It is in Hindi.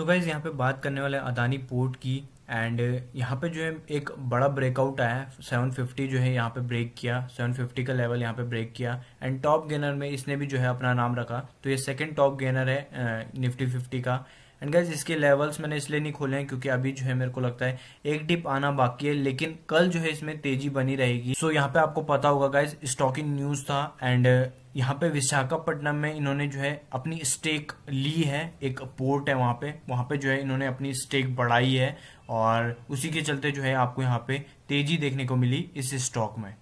सो गाइज़ यहाँ पे बात करने वाले अदानी पोर्ट की एंड यहाँ पे जो है एक बड़ा ब्रेकआउट आया 750 जो है यहाँ पे ब्रेक किया। 750 का लेवल यहाँ पे ब्रेक किया। एंड टॉप गेनर में इसने भी जो है अपना नाम रखा। तो ये सेकंड टॉप गेनर है निफ्टी फिफ्टी का। एंड गाइज़ इसके लेवल्स मैंने इसलिए नहीं खोले हैं क्योंकि अभी जो है मेरे को लगता है एक डिप आना बाकी है लेकिन कल जो है इसमें तेज़ी बनी रहेगी। सो so, यहाँ पे आपको पता होगा गाइज़ स्टॉकिंग न्यूज़ था एंड यहाँ पे विशाखापट्टनम में इन्होंने जो है अपनी स्टेक ली है, एक पोर्ट है वहाँ पे। वहाँ पे जो है इन्होंने अपनी स्टेक बढ़ाई है और उसी के चलते जो है आपको यहाँ पे तेज़ी देखने को मिली इस स्टॉक में।